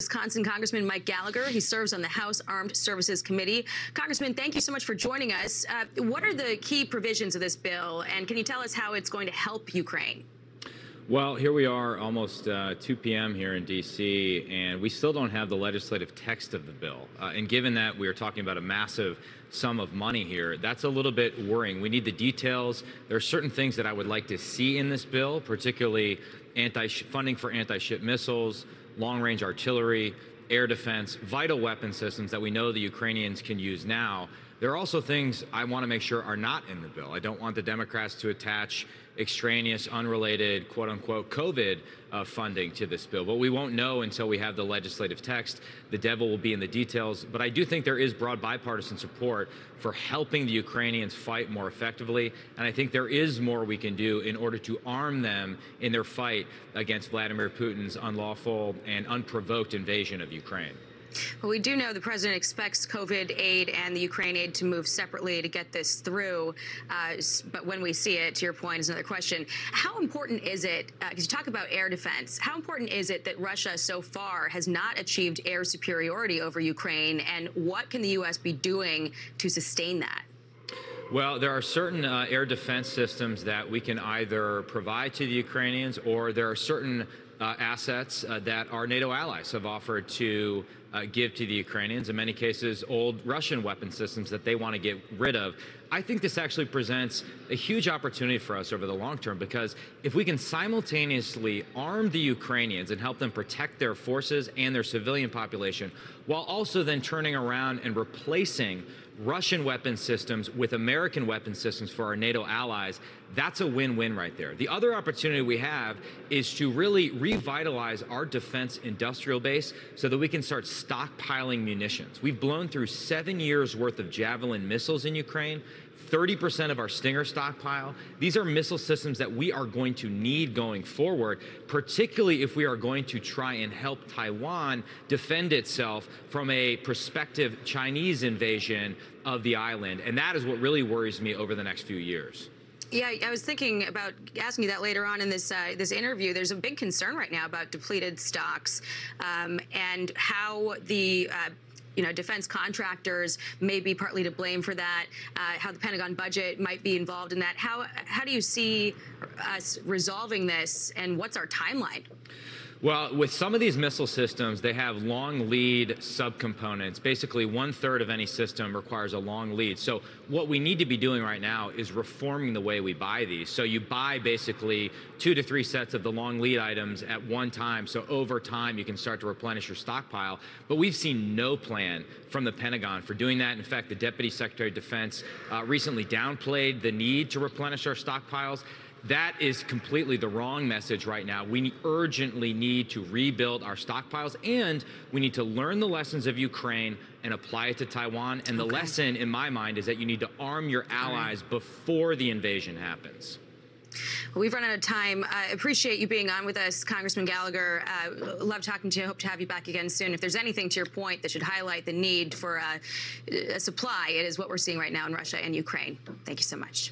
Wisconsin Congressman Mike Gallagher. He serves on the House Armed Services Committee. Congressman, thank you so much for joining us. Uh, what are the key provisions of this bill, and can you tell us how it's going to help Ukraine? Well, here we are almost uh, 2 p.m. here in D.C., and we still don't have the legislative text of the bill. Uh, and given that we are talking about a massive sum of money here, that's a little bit worrying. We need the details. There are certain things that I would like to see in this bill, particularly anti funding for anti-ship missiles, long-range artillery, air defense, vital weapon systems that we know the Ukrainians can use now. There are also things I want to make sure are not in the bill. I don't want the Democrats to attach extraneous, unrelated, quote unquote, COVID uh, funding to this bill. But we won't know until we have the legislative text. The devil will be in the details. But I do think there is broad bipartisan support for helping the Ukrainians fight more effectively. And I think there is more we can do in order to arm them in their fight against Vladimir Putin's unlawful and unprovoked invasion of Ukraine. Well, we do know the president expects COVID aid and the Ukraine aid to move separately to get this through. Uh, but when we see it, to your point, is another question. How important is it, because uh, you talk about air defense, how important is it that Russia so far has not achieved air superiority over Ukraine? And what can the U.S. be doing to sustain that? Well, there are certain uh, air defense systems that we can either provide to the Ukrainians, or there are certain assets uh, that our NATO allies have offered to uh, give to the Ukrainians, in many cases, old Russian weapon systems that they want to get rid of. I think this actually presents a huge opportunity for us over the long term because if we can simultaneously arm the Ukrainians and help them protect their forces and their civilian population, while also then turning around and replacing Russian weapon systems with American weapon systems for our NATO allies, that's a win-win right there. The other opportunity we have is to really revitalize our defense industrial base so that we can start stockpiling munitions. We've blown through seven years worth of Javelin missiles in Ukraine. 30% of our Stinger stockpile. These are missile systems that we are going to need going forward, particularly if we are going to try and help Taiwan defend itself from a prospective Chinese invasion of the island. And that is what really worries me over the next few years. Yeah, I was thinking about asking you that later on in this uh, this interview. There's a big concern right now about depleted stocks um, and how the uh, you know, defense contractors may be partly to blame for that, uh, how the Pentagon budget might be involved in that. How, how do you see us resolving this, and what's our timeline? Well, with some of these missile systems, they have long lead subcomponents. Basically, one third of any system requires a long lead. So what we need to be doing right now is reforming the way we buy these. So you buy basically two to three sets of the long lead items at one time. So over time, you can start to replenish your stockpile. But we've seen no plan from the Pentagon for doing that. In fact, the Deputy Secretary of Defense uh, recently downplayed the need to replenish our stockpiles. That is completely the wrong message right now. We urgently need to rebuild our stockpiles and we need to learn the lessons of Ukraine and apply it to Taiwan. And the okay. lesson, in my mind, is that you need to arm your allies before the invasion happens. Well, we've run out of time. I appreciate you being on with us, Congressman Gallagher. Uh, love talking to you. Hope to have you back again soon. If there's anything to your point that should highlight the need for uh, a supply, it is what we're seeing right now in Russia and Ukraine. Thank you so much.